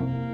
Bye.